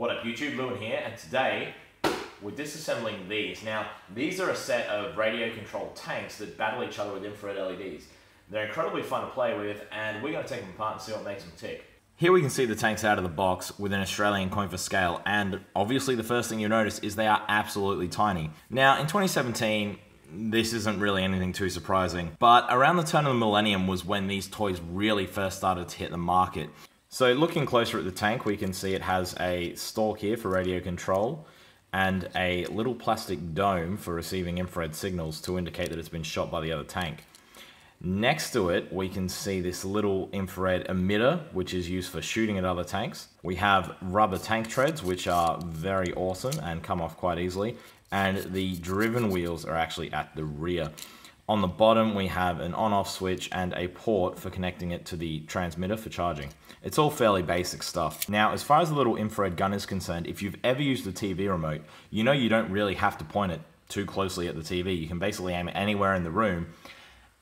What up YouTube, Lewin here, and today we're disassembling these. Now, these are a set of radio controlled tanks that battle each other with infrared LEDs. They're incredibly fun to play with, and we're to take them apart and see what makes them tick. Here we can see the tanks out of the box with an Australian coin for scale, and obviously the first thing you notice is they are absolutely tiny. Now, in 2017, this isn't really anything too surprising, but around the turn of the millennium was when these toys really first started to hit the market. So looking closer at the tank, we can see it has a stalk here for radio control and a little plastic dome for receiving infrared signals to indicate that it's been shot by the other tank. Next to it, we can see this little infrared emitter, which is used for shooting at other tanks. We have rubber tank treads, which are very awesome and come off quite easily. And the driven wheels are actually at the rear. On the bottom, we have an on-off switch and a port for connecting it to the transmitter for charging. It's all fairly basic stuff. Now, as far as the little infrared gun is concerned, if you've ever used a TV remote, you know you don't really have to point it too closely at the TV. You can basically aim it anywhere in the room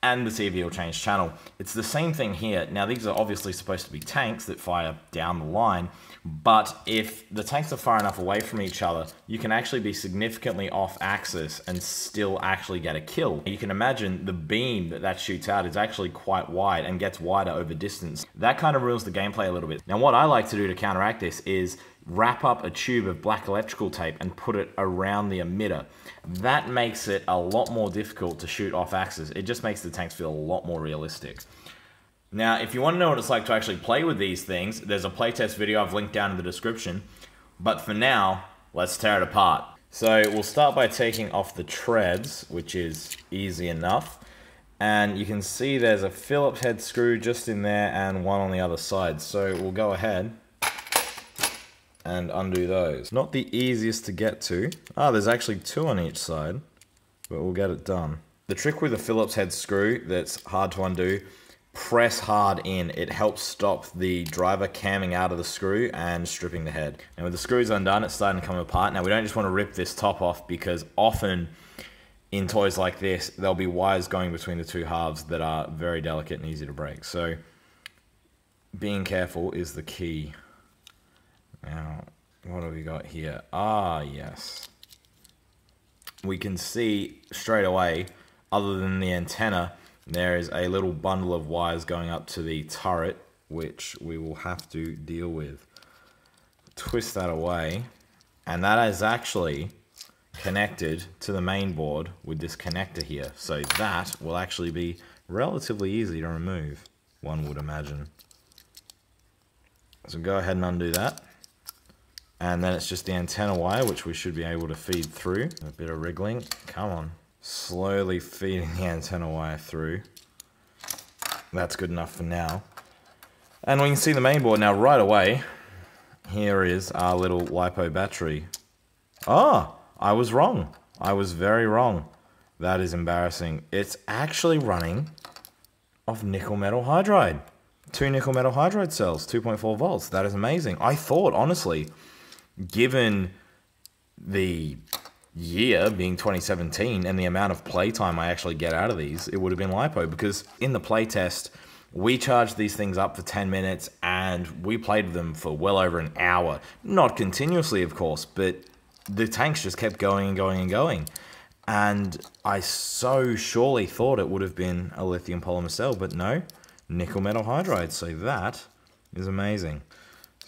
and the TV will change channel. It's the same thing here. Now these are obviously supposed to be tanks that fire down the line, but if the tanks are far enough away from each other, you can actually be significantly off axis and still actually get a kill. You can imagine the beam that that shoots out is actually quite wide and gets wider over distance. That kind of ruins the gameplay a little bit. Now what I like to do to counteract this is wrap up a tube of black electrical tape and put it around the emitter. That makes it a lot more difficult to shoot off axis. It just makes the tanks feel a lot more realistic. Now, if you want to know what it's like to actually play with these things, there's a playtest video I've linked down in the description. But for now, let's tear it apart. So we'll start by taking off the treads, which is easy enough. And you can see there's a Phillips head screw just in there and one on the other side. So we'll go ahead and undo those. Not the easiest to get to. Ah, there's actually two on each side, but we'll get it done. The trick with the Phillips head screw that's hard to undo, press hard in. It helps stop the driver camming out of the screw and stripping the head. And with the screws undone, it's starting to come apart. Now, we don't just want to rip this top off because often in toys like this, there'll be wires going between the two halves that are very delicate and easy to break. So being careful is the key. Now, what have we got here? Ah, yes. We can see straight away, other than the antenna, there is a little bundle of wires going up to the turret, which we will have to deal with. Twist that away, and that is actually connected to the main board with this connector here. So that will actually be relatively easy to remove, one would imagine. So go ahead and undo that. And then it's just the antenna wire, which we should be able to feed through. A bit of wriggling. Come on. Slowly feeding the antenna wire through. That's good enough for now. And we can see the main board now right away. Here is our little LiPo battery. Ah, I was wrong. I was very wrong. That is embarrassing. It's actually running off nickel metal hydride. Two nickel metal hydride cells, 2.4 volts. That is amazing. I thought, honestly, given the year being 2017 and the amount of playtime I actually get out of these, it would have been LiPo because in the playtest, we charged these things up for 10 minutes and we played them for well over an hour. Not continuously, of course, but the tanks just kept going and going and going. And I so surely thought it would have been a lithium polymer cell, but no, nickel metal hydride. So that is amazing.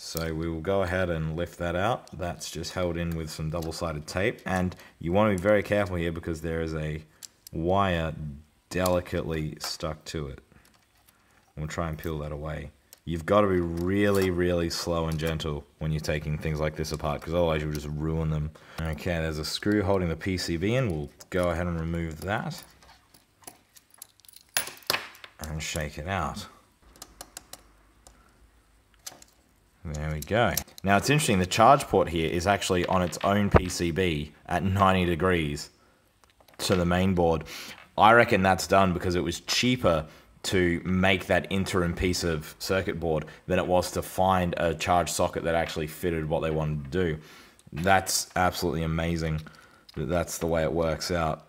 So we will go ahead and lift that out. That's just held in with some double-sided tape. And you want to be very careful here because there is a wire delicately stuck to it. We'll try and peel that away. You've got to be really, really slow and gentle when you're taking things like this apart because otherwise you'll just ruin them. Okay, there's a screw holding the PCB in. We'll go ahead and remove that. And shake it out. There we go. Now it's interesting, the charge port here is actually on its own PCB at 90 degrees to the main board. I reckon that's done because it was cheaper to make that interim piece of circuit board than it was to find a charge socket that actually fitted what they wanted to do. That's absolutely amazing that that's the way it works out.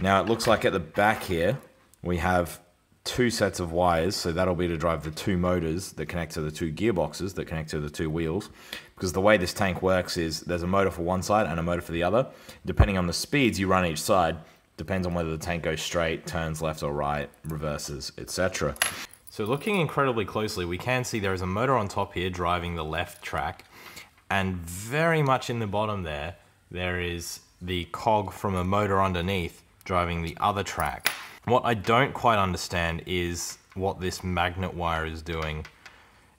Now it looks like at the back here we have two sets of wires. So that'll be to drive the two motors that connect to the two gearboxes that connect to the two wheels. Because the way this tank works is there's a motor for one side and a motor for the other. Depending on the speeds you run each side, depends on whether the tank goes straight, turns left or right, reverses, etc. So looking incredibly closely, we can see there is a motor on top here driving the left track. And very much in the bottom there, there is the cog from a motor underneath driving the other track. What I don't quite understand is what this magnet wire is doing.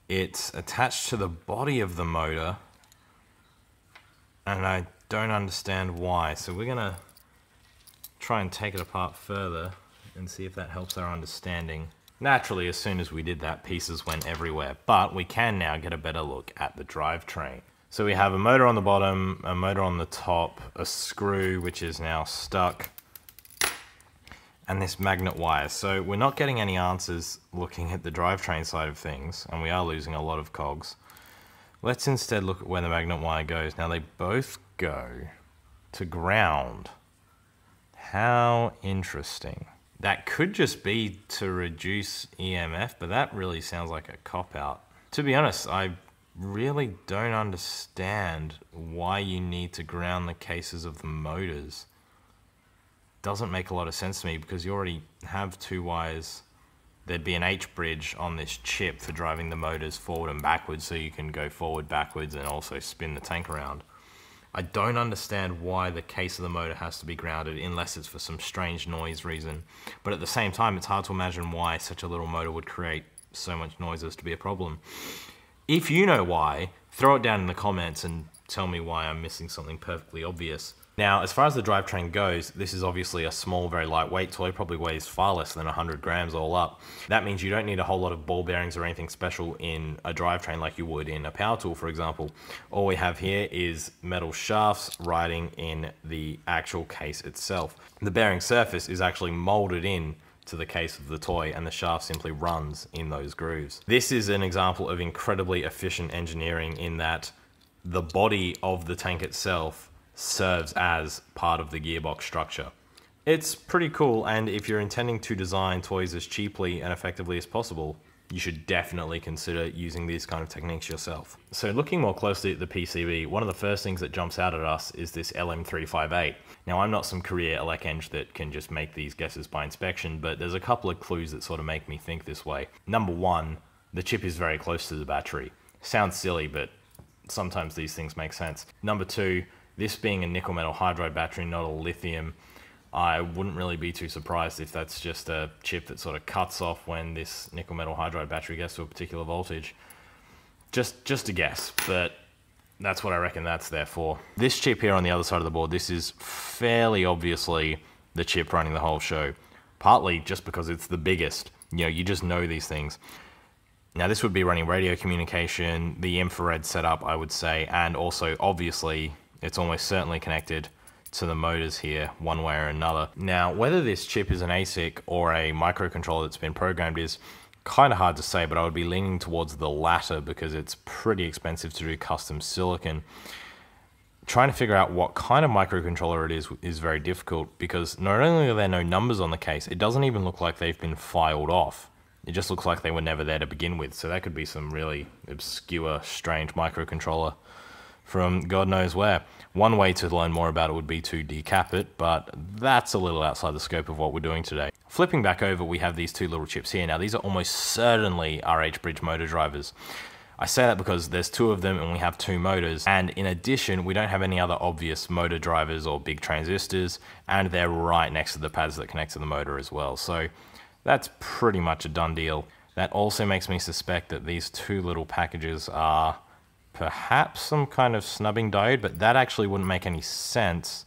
It's attached to the body of the motor and I don't understand why. So we're gonna try and take it apart further and see if that helps our understanding. Naturally, as soon as we did that, pieces went everywhere, but we can now get a better look at the drivetrain. So we have a motor on the bottom, a motor on the top, a screw which is now stuck, and this magnet wire. So we're not getting any answers looking at the drivetrain side of things, and we are losing a lot of cogs. Let's instead look at where the magnet wire goes. Now they both go to ground. How interesting. That could just be to reduce EMF, but that really sounds like a cop-out. To be honest, I really don't understand why you need to ground the cases of the motors doesn't make a lot of sense to me because you already have two wires. There'd be an H bridge on this chip for driving the motors forward and backwards so you can go forward, backwards, and also spin the tank around. I don't understand why the case of the motor has to be grounded unless it's for some strange noise reason. But at the same time, it's hard to imagine why such a little motor would create so much noise as to be a problem. If you know why, throw it down in the comments and tell me why I'm missing something perfectly obvious. Now, as far as the drivetrain goes, this is obviously a small, very lightweight toy, probably weighs far less than 100 grams all up. That means you don't need a whole lot of ball bearings or anything special in a drivetrain like you would in a power tool, for example. All we have here is metal shafts riding in the actual case itself. The bearing surface is actually molded in to the case of the toy and the shaft simply runs in those grooves. This is an example of incredibly efficient engineering in that the body of the tank itself serves as part of the gearbox structure. It's pretty cool, and if you're intending to design toys as cheaply and effectively as possible, you should definitely consider using these kind of techniques yourself. So looking more closely at the PCB, one of the first things that jumps out at us is this LM358. Now I'm not some career elec eng that can just make these guesses by inspection, but there's a couple of clues that sort of make me think this way. Number one, the chip is very close to the battery. Sounds silly, but sometimes these things make sense. Number two, this being a nickel metal hydride battery, not a lithium, I wouldn't really be too surprised if that's just a chip that sort of cuts off when this nickel metal hydride battery gets to a particular voltage. Just, just a guess, but that's what I reckon that's there for. This chip here on the other side of the board, this is fairly obviously the chip running the whole show. Partly just because it's the biggest. You know, you just know these things. Now this would be running radio communication, the infrared setup, I would say, and also obviously it's almost certainly connected to the motors here one way or another. Now, whether this chip is an ASIC or a microcontroller that's been programmed is kind of hard to say, but I would be leaning towards the latter because it's pretty expensive to do custom silicon. Trying to figure out what kind of microcontroller it is is very difficult because not only are there no numbers on the case, it doesn't even look like they've been filed off. It just looks like they were never there to begin with, so that could be some really obscure, strange microcontroller from God knows where. One way to learn more about it would be to decap it, but that's a little outside the scope of what we're doing today. Flipping back over, we have these two little chips here. Now, these are almost certainly RH bridge motor drivers. I say that because there's two of them and we have two motors. And in addition, we don't have any other obvious motor drivers or big transistors, and they're right next to the pads that connect to the motor as well. So that's pretty much a done deal. That also makes me suspect that these two little packages are perhaps some kind of snubbing diode, but that actually wouldn't make any sense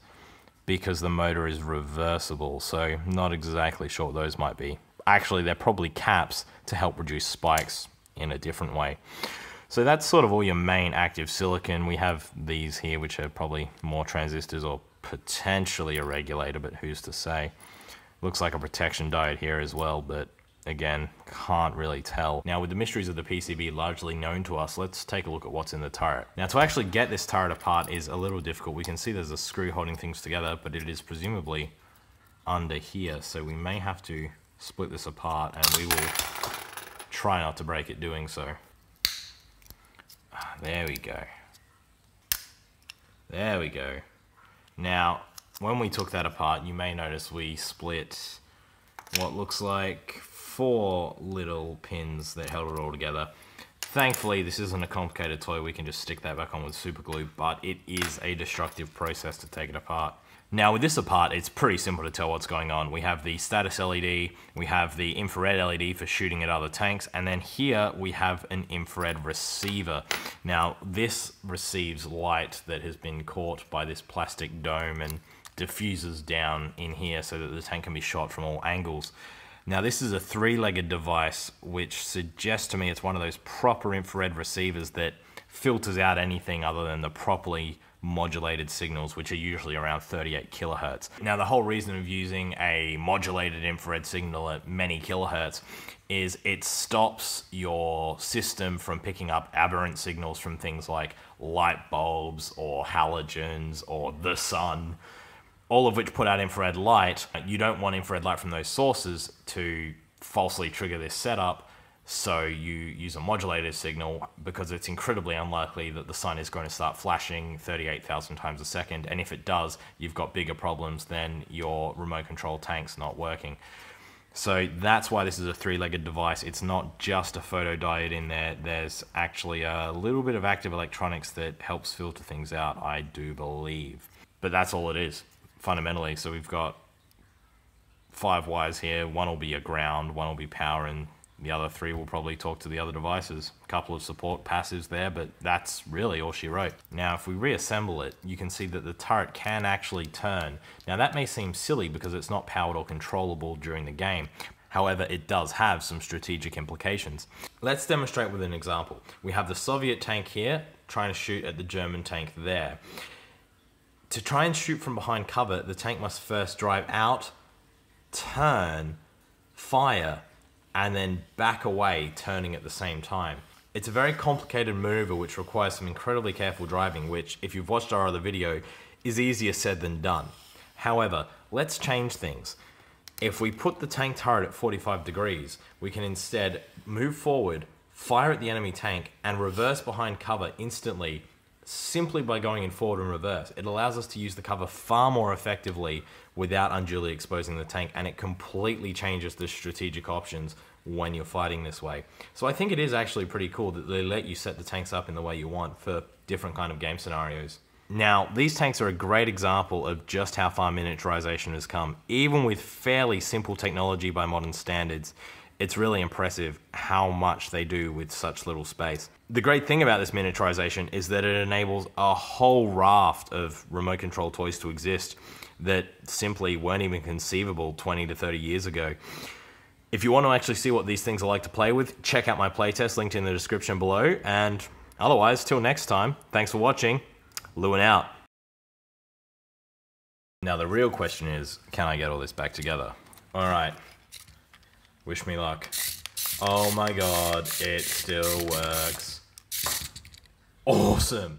because the motor is reversible, so not exactly sure what those might be. Actually, they're probably caps to help reduce spikes in a different way. So that's sort of all your main active silicon. We have these here, which are probably more transistors or potentially a regulator, but who's to say? Looks like a protection diode here as well, but again, can't really tell. Now with the mysteries of the PCB largely known to us, let's take a look at what's in the turret. Now to actually get this turret apart is a little difficult. We can see there's a screw holding things together, but it is presumably under here, so we may have to split this apart and we will try not to break it doing so. Ah, there we go. There we go. Now, when we took that apart, you may notice we split what looks like four little pins that held it all together. Thankfully, this isn't a complicated toy. We can just stick that back on with super glue, but it is a destructive process to take it apart. Now with this apart, it's pretty simple to tell what's going on. We have the status LED, we have the infrared LED for shooting at other tanks, and then here we have an infrared receiver. Now this receives light that has been caught by this plastic dome and diffuses down in here so that the tank can be shot from all angles. Now this is a three-legged device which suggests to me it's one of those proper infrared receivers that filters out anything other than the properly modulated signals, which are usually around 38 kilohertz. Now, the whole reason of using a modulated infrared signal at many kilohertz is it stops your system from picking up aberrant signals from things like light bulbs or halogens or the sun all of which put out infrared light. You don't want infrared light from those sources to falsely trigger this setup. So you use a modulated signal because it's incredibly unlikely that the sun is going to start flashing 38,000 times a second. And if it does, you've got bigger problems than your remote control tanks not working. So that's why this is a three-legged device. It's not just a photodiode in there. There's actually a little bit of active electronics that helps filter things out, I do believe. But that's all it is fundamentally. So we've got five wires here. One will be a ground, one will be power, and the other three will probably talk to the other devices. A couple of support passives there, but that's really all she wrote. Now, if we reassemble it, you can see that the turret can actually turn. Now, that may seem silly because it's not powered or controllable during the game. However, it does have some strategic implications. Let's demonstrate with an example. We have the Soviet tank here trying to shoot at the German tank there. To try and shoot from behind cover, the tank must first drive out, turn, fire, and then back away, turning at the same time. It's a very complicated maneuver which requires some incredibly careful driving, which, if you've watched our other video, is easier said than done. However, let's change things. If we put the tank turret at 45 degrees, we can instead move forward, fire at the enemy tank, and reverse behind cover instantly simply by going in forward and reverse. It allows us to use the cover far more effectively without unduly exposing the tank, and it completely changes the strategic options when you're fighting this way. So I think it is actually pretty cool that they let you set the tanks up in the way you want for different kind of game scenarios. Now, these tanks are a great example of just how far miniaturization has come. Even with fairly simple technology by modern standards, it's really impressive how much they do with such little space. The great thing about this miniaturization is that it enables a whole raft of remote control toys to exist that simply weren't even conceivable 20 to 30 years ago. If you want to actually see what these things are like to play with, check out my playtest linked in the description below. And otherwise, till next time, thanks for watching. Lewin out. Now the real question is, can I get all this back together? All right. Wish me luck. Oh my god, it still works. Awesome.